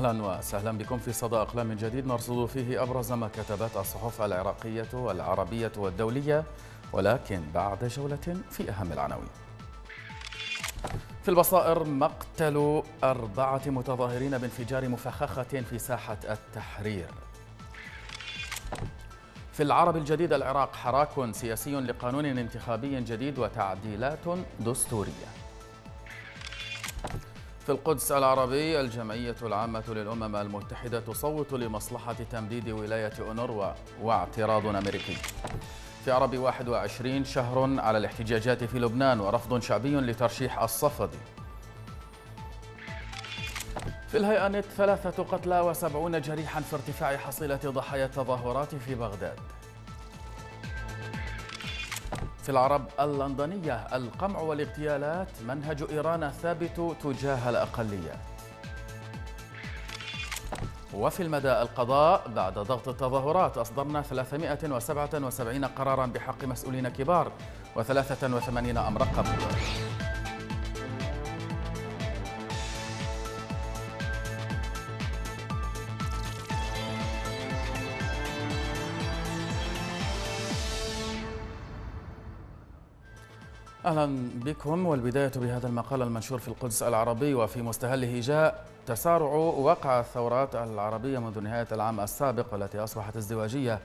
أهلا وسهلا بكم في صدى أقلام جديد نرصد فيه أبرز ما كتبت الصحف العراقية والعربية والدولية ولكن بعد جولة في أهم العناوين. في البصائر مقتل أربعة متظاهرين بانفجار مفخخة في ساحة التحرير. في العرب الجديد العراق حراك سياسي لقانون انتخابي جديد وتعديلات دستورية. في القدس العربي الجمعية العامة للأمم المتحدة تصوت لمصلحة تمديد ولاية أونروا واعتراض أمريكي. في عربي 21 شهر على الاحتجاجات في لبنان ورفض شعبي لترشيح الصفدي في الهيئة نت ثلاثة قتلى وسبعون جريحا في ارتفاع حصيلة ضحايا التظاهرات في بغداد. في العرب اللندنية القمع والاغتيالات منهج إيران ثابت تجاه الأقليات وفي المدى القضاء بعد ضغط التظاهرات أصدرنا 377 قرارا بحق مسؤولين كبار و83 أمر قبل. أهلا بكم والبداية بهذا المقال المنشور في القدس العربي وفي مستهله جاء تسارع وقع الثورات العربية منذ نهاية العام السابق والتي أصبحت ازدواجية.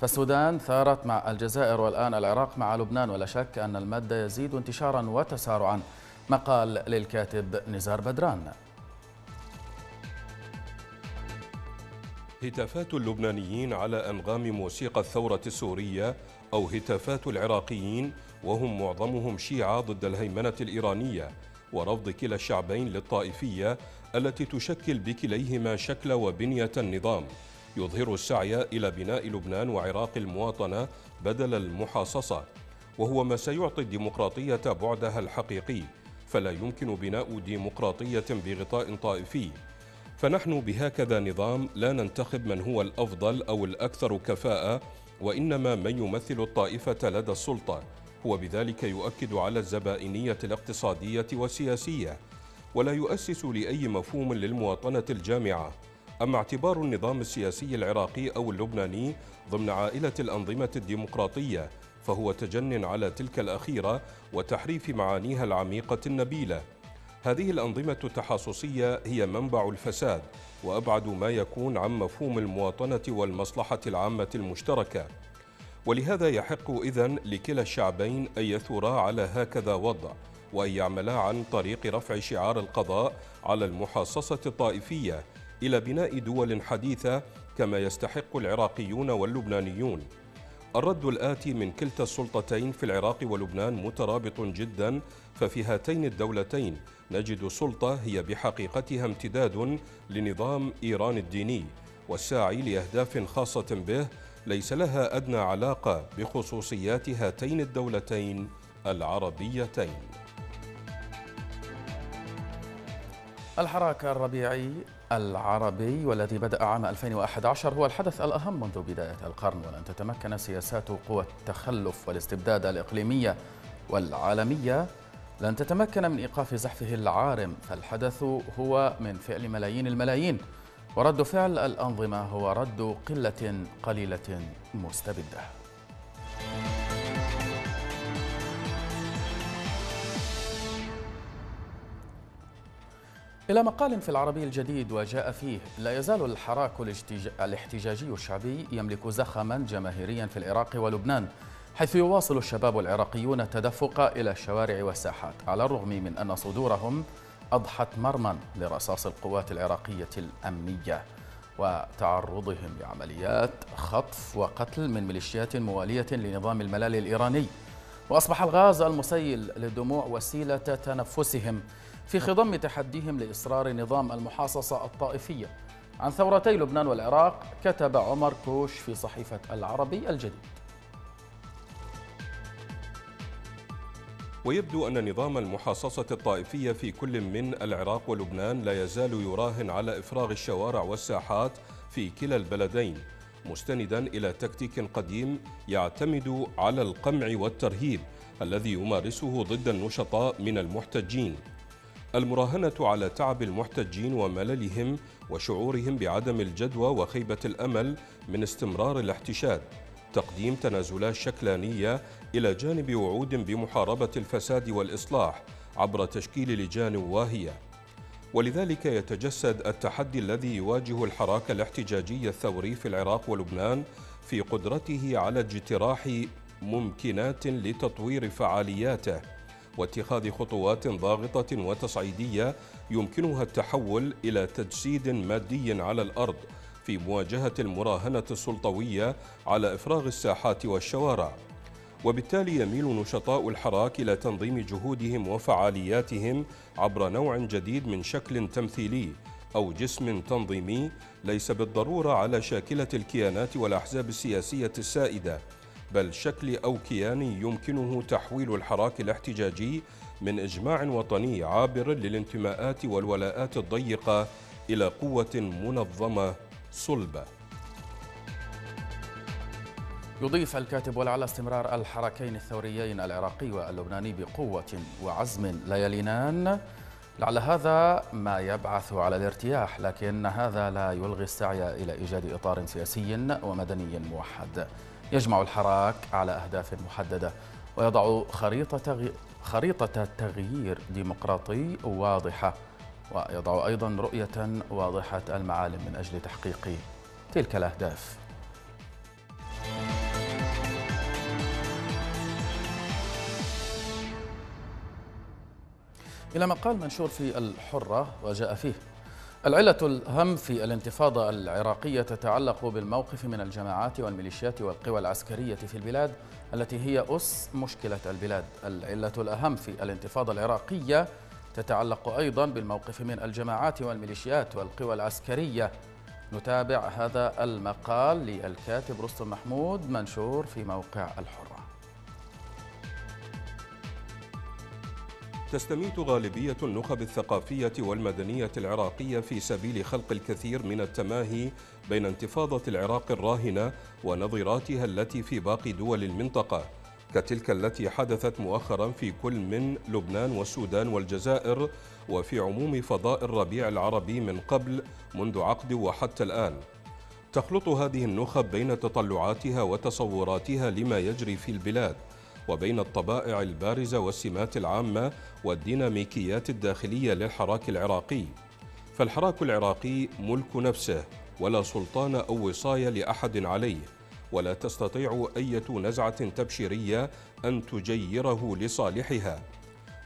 فالسودان ثارت مع الجزائر والآن العراق مع لبنان ولا شك أن المد يزيد انتشارا وتسارعا. مقال للكاتب نزار بدران. هتافات اللبنانيين على أنغام موسيقى الثورة السورية أو هتافات العراقيين وهم معظمهم شيعة ضد الهيمنة الإيرانية ورفض كلا الشعبين للطائفية التي تشكل بكليهما شكل وبنية النظام. يظهر السعي إلى بناء لبنان وعراق المواطنة بدل المحاصصة وهو ما سيعطي الديمقراطية بعدها الحقيقي. فلا يمكن بناء ديمقراطية بغطاء طائفي. فنحن بهكذا نظام لا ننتخب من هو الأفضل أو الأكثر كفاءة وإنما من يمثل الطائفة لدى السلطة. هو بذلك يؤكد على الزبائنية الاقتصادية والسياسية ولا يؤسس لأي مفهوم للمواطنة الجامعة. أما اعتبار النظام السياسي العراقي أو اللبناني ضمن عائلة الأنظمة الديمقراطية فهو تجن على تلك الأخيرة وتحريف معانيها العميقة النبيلة. هذه الأنظمة التحاصصية هي منبع الفساد وأبعد ما يكون عن مفهوم المواطنة والمصلحة العامة المشتركة. ولهذا يحق إذن لكلا الشعبين أن يثورا على هكذا وضع وأن يعملا عن طريق رفع شعار القضاء على المحاصصة الطائفية إلى بناء دول حديثة كما يستحق العراقيون واللبنانيون. الرد الآتي من كلتا السلطتين في العراق ولبنان مترابط جدا ففي هاتين الدولتين نجد سلطة هي بحقيقتها امتداد لنظام إيران الديني والساعي لأهداف خاصة به ليس لها أدنى علاقة بخصوصيات هاتين الدولتين العربيتين. الحراك الربيعي العربي والذي بدأ عام 2011 هو الحدث الأهم منذ بداية القرن ولن تتمكن سياسات قوى التخلف والاستبداد الإقليمية والعالمية. لن تتمكن من إيقاف زحفه العارم فالحدث هو من فعل ملايين الملايين. ورد فعل الأنظمة هو رد قلة قليلة مستبدة. إلى مقال في العربي الجديد وجاء فيه لا يزال الحراك الاحتجاجي الشعبي يملك زخما جماهيريا في العراق ولبنان حيث يواصل الشباب العراقيون التدفق إلى الشوارع والساحات على الرغم من أن صدورهم أضحت مرما لرصاص القوات العراقية الأمنية وتعرضهم لعمليات خطف وقتل من ميليشيات موالية لنظام الملال الإيراني. وأصبح الغاز المسيل للدموع وسيلة تنفسهم في خضم تحديهم لإصرار نظام المحاصصة الطائفية. عن ثورتي لبنان والعراق كتب عمر كوش في صحيفة العربي الجديد. ويبدو أن نظام المحاصصة الطائفية في كل من العراق ولبنان لا يزال يراهن على إفراغ الشوارع والساحات في كلا البلدين مستندا إلى تكتيك قديم يعتمد على القمع والترهيب الذي يمارسه ضد النشطاء من المحتجين. المراهنة على تعب المحتجين ومللهم وشعورهم بعدم الجدوى وخيبة الأمل من استمرار الاحتشاد تقديم تنازلات شكلانية إلى جانب وعود بمحاربة الفساد والإصلاح عبر تشكيل لجان واهية. ولذلك يتجسد التحدي الذي يواجه الحراك الاحتجاجي الثوري في العراق ولبنان في قدرته على اجتراح ممكنات لتطوير فعالياته واتخاذ خطوات ضاغطة وتصعيدية يمكنها التحول إلى تجسيد مادي على الأرض في مواجهة المراهنة السلطوية على إفراغ الساحات والشوارع. وبالتالي يميل نشطاء الحراك إلى تنظيم جهودهم وفعالياتهم عبر نوع جديد من شكل تمثيلي أو جسم تنظيمي ليس بالضرورة على شاكلة الكيانات والأحزاب السياسية السائدة بل شكل أو كيان يمكنه تحويل الحراك الاحتجاجي من إجماع وطني عابر للانتماءات والولاءات الضيقة إلى قوة منظمة صلبة. يضيف الكاتب ولعل استمرار الحركين الثوريين العراقي واللبناني بقوة وعزم. لا يلينان لعل هذا ما يبعث على الارتياح لكن هذا لا يلغي السعي إلى إيجاد إطار سياسي ومدني موحد. يجمع الحراك على أهداف محددة ويضع خريطة خريطة تغيير ديمقراطي واضحة ويضع أيضا رؤية واضحة المعالم من أجل تحقيق تلك الأهداف. إلى مقال منشور في الحرة وجاء فيه. العلة الأهم في الانتفاضة العراقية تتعلق بالموقف من الجماعات والميليشيات والقوى العسكرية في البلاد التي هي أس مشكلة البلاد. العلة الأهم في الانتفاضة العراقية تتعلق أيضا بالموقف من الجماعات والميليشيات والقوى العسكرية. نتابع هذا المقال للكاتب رستم محمود منشور في موقع الحرة. تستميت غالبية النخب الثقافية والمدنية العراقية في سبيل خلق الكثير من التماهي بين انتفاضة العراق الراهنة ونظيراتها التي في باقي دول المنطقة كتلك التي حدثت مؤخرا في كل من لبنان والسودان والجزائر وفي عموم فضاء الربيع العربي من قبل منذ عقد وحتى الآن. تخلط هذه النخب بين تطلعاتها وتصوراتها لما يجري في البلاد وبين الطبائع البارزة والسمات العامة والديناميكيات الداخلية للحراك العراقي. فالحراك العراقي ملك نفسه ولا سلطان أو وصاية لأحد عليه. ولا تستطيع أي نزعة تبشيرية أن تجيره لصالحها.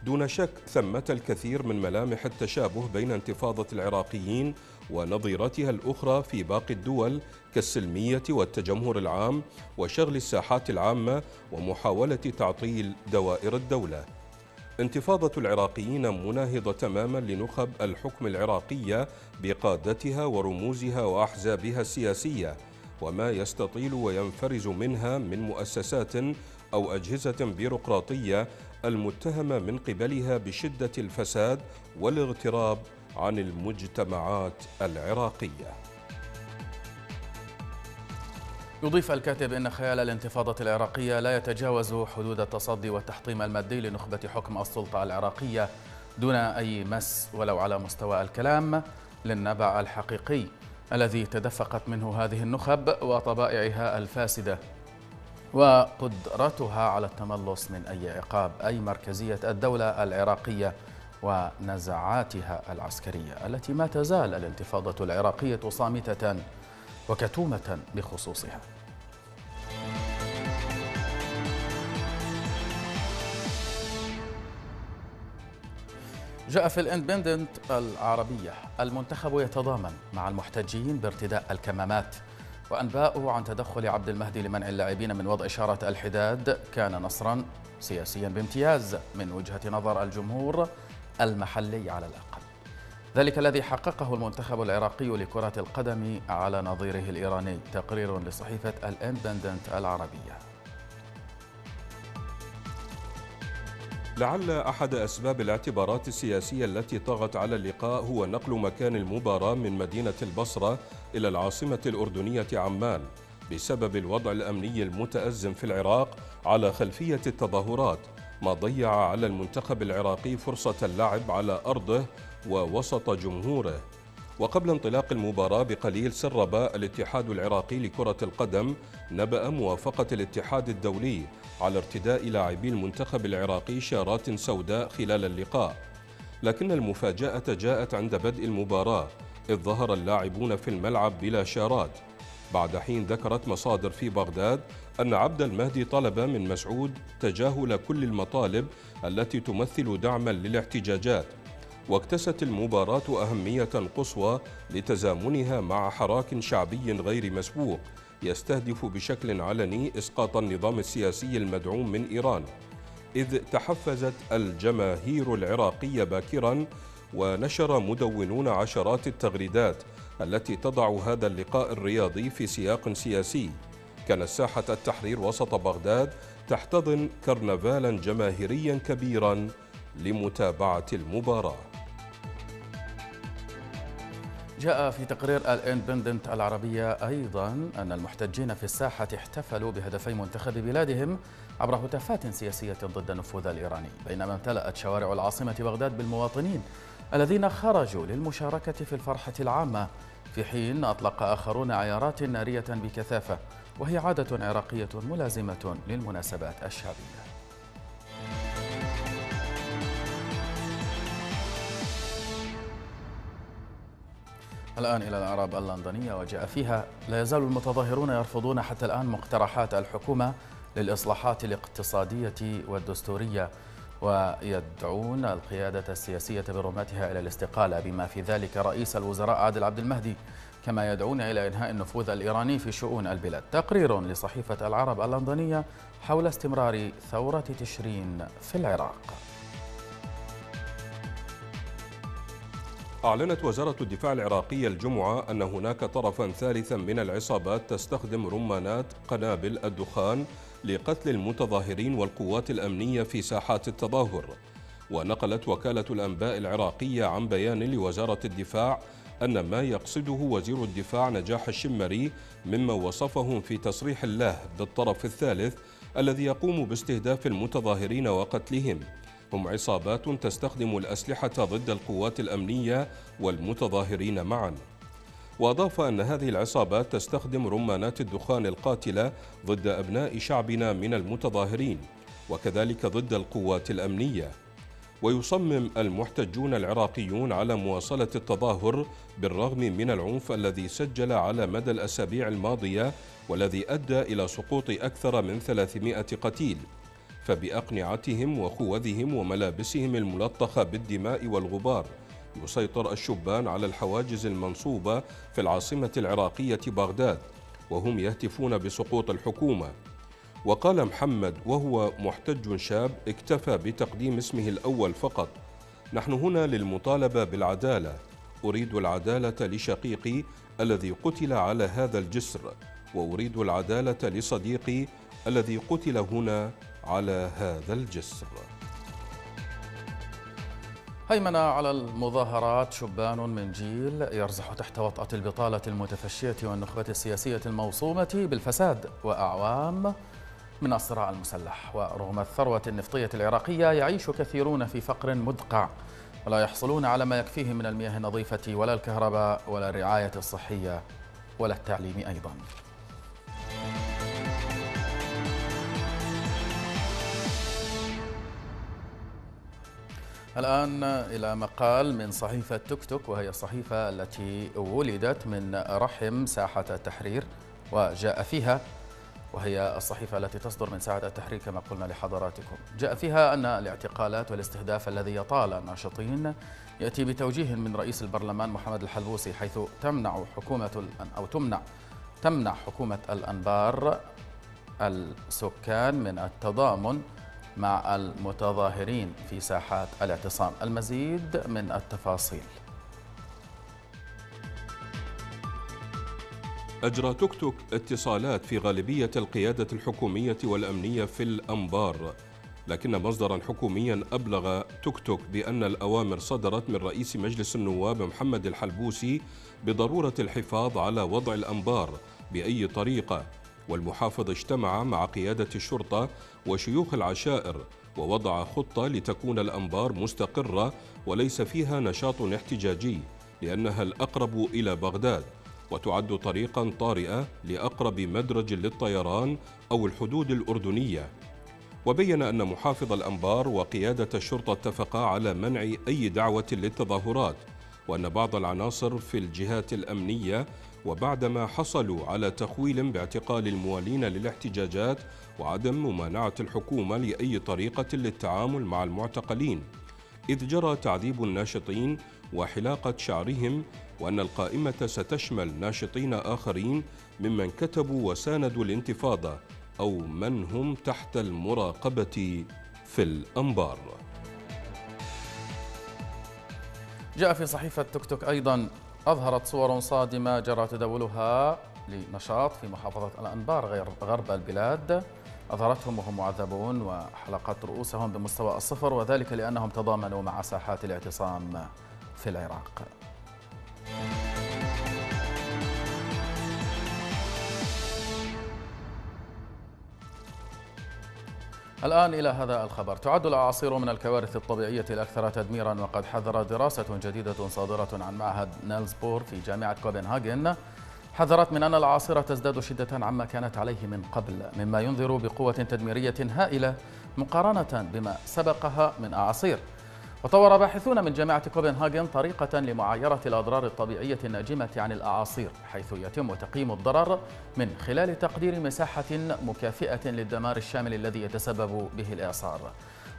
دون شك ثمة الكثير من ملامح التشابه بين انتفاضة العراقيين ونظيرتها الأخرى في باقي الدول كالسلمية والتجمهر العام وشغل الساحات العامة ومحاولة تعطيل دوائر الدولة. انتفاضة العراقيين مناهضة تماما لنخب الحكم العراقية بقادتها ورموزها وأحزابها السياسية وما يستطيل وينفرز منها من مؤسسات أو أجهزة بيروقراطية المتهمة من قبلها بشدة الفساد والاغتراب عن المجتمعات العراقية. يضيف الكاتب أن خيال الانتفاضة العراقية لا يتجاوز حدود التصدي والتحطيم المادي لنخبة حكم السلطة العراقية دون أي مس ولو على مستوى الكلام للنبع الحقيقي الذي تدفقت منه هذه النخب وطبائعها الفاسدة وقدرتها على التملص من أي عقاب أي مركزية الدولة العراقية. ونزعاتها العسكرية التي ما تزال الانتفاضة العراقية صامتة وكتومة بخصوصها. جاء في الإندبندنت العربية المنتخب يتضامن مع المحتجين بارتداء الكمامات وأنباء عن تدخل عبد المهدي لمنع اللاعبين من وضع إشارة الحداد. كان نصرا سياسيا بامتياز من وجهة نظر الجمهور المحلي على الأقل. ذلك الذي حققه المنتخب العراقي لكرة القدم على نظيره الإيراني. تقرير لصحيفة الإندبندنت العربية. لعل أحد أسباب الاعتبارات السياسية التي طغت على اللقاء هو نقل مكان المباراة من مدينة البصرة إلى العاصمة الأردنية عمان بسبب الوضع الأمني المتأزم في العراق على خلفية التظاهرات. ما ضيع على المنتخب العراقي فرصة اللعب على أرضه ووسط جمهوره. وقبل انطلاق المباراة بقليل سرب الاتحاد العراقي لكرة القدم نبأ موافقة الاتحاد الدولي على ارتداء لاعبي المنتخب العراقي شارات سوداء خلال اللقاء. لكن المفاجأة جاءت عند بدء المباراة إذ ظهر اللاعبون في الملعب بلا شارات. بعد حين ذكرت مصادر في بغداد أن عبد المهدي طلب من مسعود تجاهل كل المطالب التي تمثل دعما للاحتجاجات واكتست المباراة أهمية قصوى لتزامنها مع حراك شعبي غير مسبوق يستهدف بشكل علني إسقاط النظام السياسي المدعوم من إيران إذ تحفزت الجماهير العراقية باكرا ونشر مدونون عشرات التغريدات التي تضع هذا اللقاء الرياضي في سياق سياسي. كانت ساحة التحرير وسط بغداد تحتضن كرنفالا جماهيريا كبيرا لمتابعة المباراة. جاء في تقرير الإندبندنت العربية أيضا أن المحتجين في الساحة احتفلوا بهدفي منتخب بلادهم عبر هتافات سياسية ضد النفوذ الإيراني بينما امتلأت شوارع العاصمة بغداد بالمواطنين الذين خرجوا للمشاركة في الفرحة العامة في حين أطلق آخرون عيارات نارية بكثافة وهي عادة عراقية ملازمة للمناسبات الشعبية. الآن إلى الأعراب اللندنية وجاء فيها لا يزال المتظاهرون يرفضون حتى الآن مقترحات الحكومة للإصلاحات الاقتصادية والدستورية ويدعون القيادة السياسية برمتها إلى الاستقالة بما في ذلك رئيس الوزراء عادل عبد المهدي كما يدعون إلى إنهاء النفوذ الإيراني في شؤون البلاد. تقرير لصحيفة العرب اللندنية حول استمرار ثورة تشرين في العراق. أعلنت وزارة الدفاع العراقية الجمعة أن هناك طرفا ثالثا من العصابات تستخدم رمانات قنابل الدخان لقتل المتظاهرين والقوات الأمنية في ساحات التظاهر. ونقلت وكالة الأنباء العراقية عن بيان لوزارة الدفاع أن ما يقصده وزير الدفاع نجاح الشمري مما وصفهم في تصريح الله بالطرف الثالث الذي يقوم باستهداف المتظاهرين وقتلهم. هم عصابات تستخدم الأسلحة ضد القوات الأمنية والمتظاهرين معاً. وأضاف أن هذه العصابات تستخدم رمانات الدخان القاتلة ضد أبناء شعبنا من المتظاهرين وكذلك ضد القوات الأمنية. ويصمم المحتجون العراقيون على مواصلة التظاهر بالرغم من العنف الذي سجل على مدى الأسابيع الماضية والذي أدى إلى سقوط أكثر من 300 قتيل. فبأقنعتهم وخوذهم وملابسهم الملطخة بالدماء والغبار يسيطر الشبان على الحواجز المنصوبة في العاصمة العراقية بغداد وهم يهتفون بسقوط الحكومة. وقال محمد وهو محتج شاب اكتفى بتقديم اسمه الأول فقط. نحن هنا للمطالبة بالعدالة. أريد العدالة لشقيقي الذي قتل على هذا الجسر وأريد العدالة لصديقي الذي قتل هنا على هذا الجسر. هيمن على المظاهرات شبان من جيل يرزح تحت وطأة البطالة المتفشية والنخبة السياسية الموصومة بالفساد وأعوام من الصراع المسلح. ورغم الثروة النفطية العراقية يعيش كثيرون في فقر مدقع. ولا يحصلون على ما يكفيه من المياه النظيفة ولا الكهرباء ولا الرعاية الصحية ولا التعليم أيضاً. الآن إلى مقال من صحيفة توك توك وهي الصحيفة التي ولدت من رحم ساحة التحرير وجاء فيها وهي الصحيفة التي تصدر من ساحة التحرير كما قلنا لحضراتكم. جاء فيها أن الاعتقالات والاستهداف الذي يطال الناشطين يأتي بتوجيه من رئيس البرلمان محمد الحلبوسي حيث تمنع حكومة أو تمنع تمنع حكومة الأنبار السكان من التضامن مع المتظاهرين في ساحات الاعتصام. المزيد من التفاصيل. أجرى توك توك اتصالات في غالبية القيادة الحكومية والأمنية في الأنبار لكن مصدرا حكوميا أبلغ توك توك بأن الأوامر صدرت من رئيس مجلس النواب محمد الحلبوسي بضرورة الحفاظ على وضع الأنبار بأي طريقة. والمحافظ اجتمع مع قيادة الشرطة وشيوخ العشائر ووضع خطة لتكون الأنبار مستقرة وليس فيها نشاط احتجاجي لأنها الأقرب إلى بغداد وتعد طريقا طارئة لأقرب مدرج للطيران أو الحدود الأردنية. وبين أن محافظ الأنبار وقيادة الشرطة اتفقا على منع أي دعوة للتظاهرات وأن بعض العناصر في الجهات الأمنية وبعدما حصلوا على تخويل باعتقال الموالين للاحتجاجات وعدم ممانعة الحكومة لأي طريقة للتعامل مع المعتقلين إذ جرى تعذيب الناشطين وحلاقة شعرهم وأن القائمة ستشمل ناشطين آخرين ممن كتبوا وساندوا الانتفاضة أو من هم تحت المراقبة في الأنبار. جاء في صحيفة توك توك أيضا أظهرت صور صادمة جرى تداولها لنشطاء في محافظة الأنبار غير غرب البلاد. أظهرتهم وهم معذبون وحلقت رؤوسهم بمستوى الصفر وذلك لأنهم تضامنوا مع ساحات الاعتصام في العراق. الآن إلى هذا الخبر. تعد الأعاصير من الكوارث الطبيعية الأكثر تدميرا وقد حذرت دراسة جديدة صادرة عن معهد نيلز في جامعة كوبنهاجن حذرت من أن الأعاصير تزداد شدة عما كانت عليه من قبل مما ينذر بقوة تدميرية هائلة مقارنة بما سبقها من أعاصير. وطور باحثون من جامعة كوبنهاجن طريقة لمعايرة الأضرار الطبيعية الناجمة عن الأعاصير حيث يتم تقييم الضرر من خلال تقدير مساحة مكافئة للدمار الشامل الذي يتسبب به الإعصار.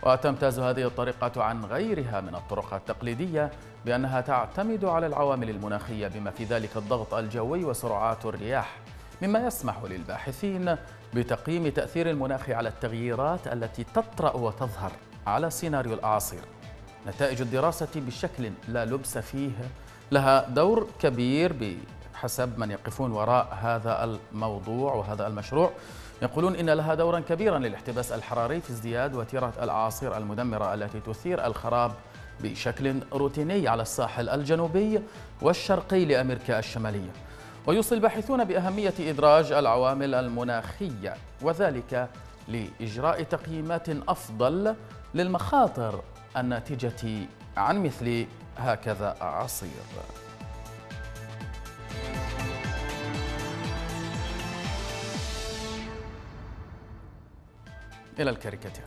وتمتاز هذه الطريقة عن غيرها من الطرق التقليدية بأنها تعتمد على العوامل المناخية بما في ذلك الضغط الجوي وسرعات الرياح. مما يسمح للباحثين بتقييم تأثير المناخ على التغييرات التي تطرأ وتظهر على سيناريو الأعاصير. نتائج الدراسة بشكل لا لبس فيه. لها دور كبير بحسب من يقفون وراء هذا الموضوع وهذا المشروع. يقولون إن لها دورا كبيرا للاحتباس الحراري في ازدياد وتيرة الأعاصير المدمرة التي تثير الخراب بشكل روتيني على الساحل الجنوبي والشرقي لأمريكا الشمالية. ويوصي الباحثون بأهمية إدراج العوامل المناخية وذلك لإجراء تقييمات أفضل للمخاطر الناتجة عن مثل هكذا أعاصير إلى الكاريكاتير.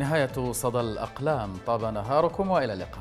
نهاية صدى الأقلام طاب نهاركم وإلى اللقاء.